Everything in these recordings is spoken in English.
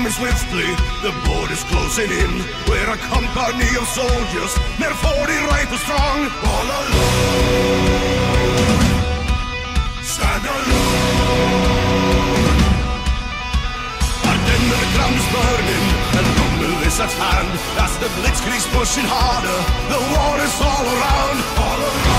coming swiftly, the border's closing in. We're a company of soldiers, near 40 rifles strong. All alone, stand alone. The ground is burning, and rumble is at hand. As the blitzkrieg's pushing harder, the war is all around, all around.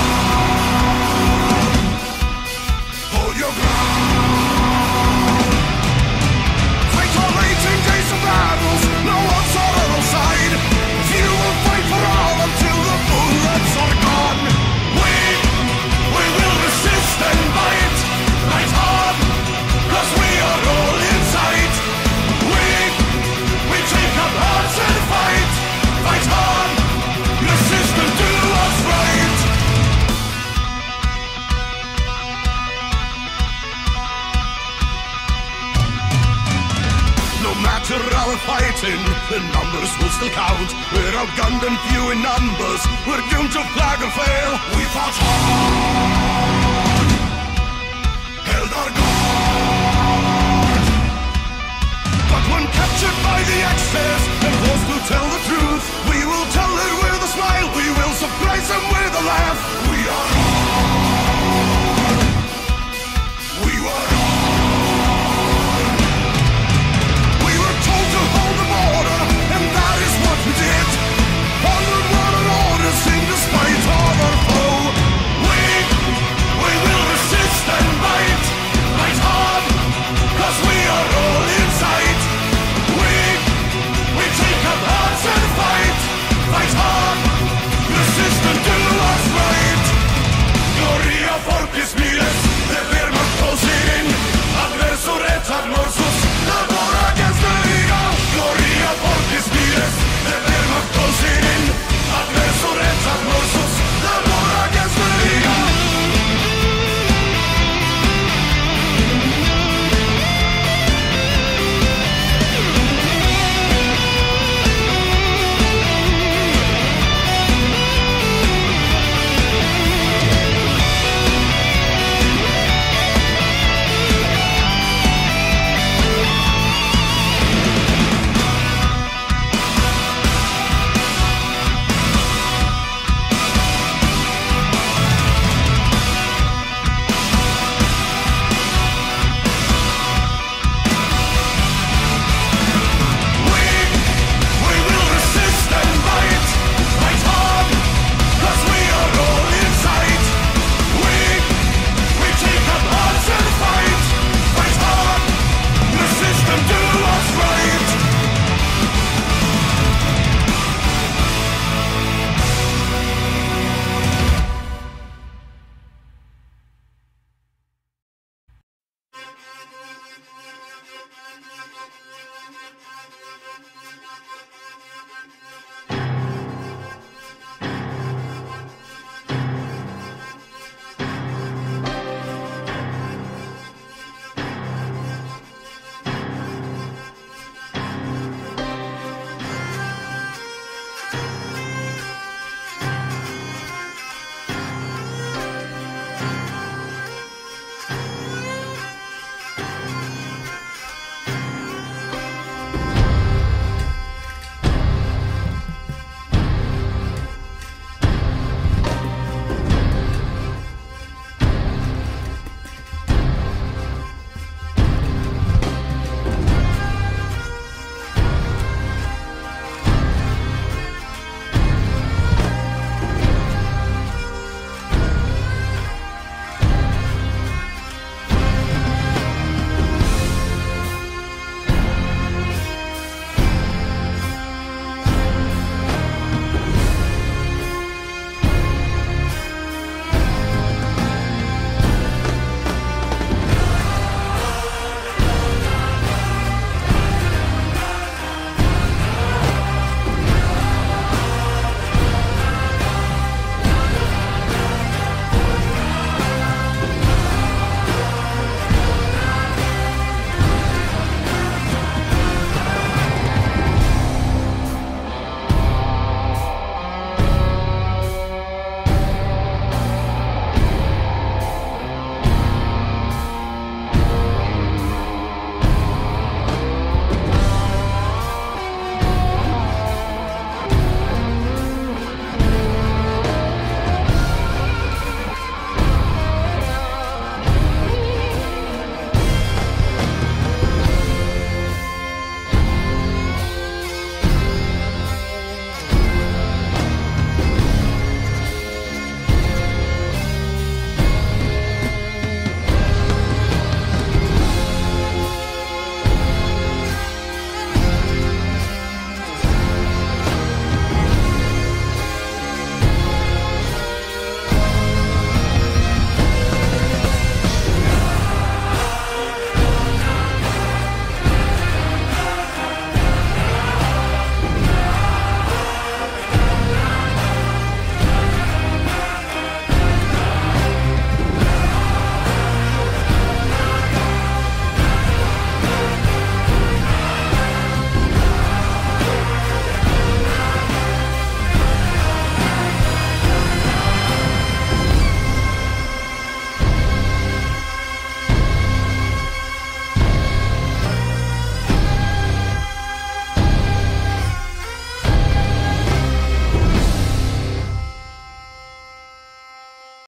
Still count. We're outgunned and few in numbers. We're doomed to flag or fail. We fought hard, held our guard. But when captured by the Axis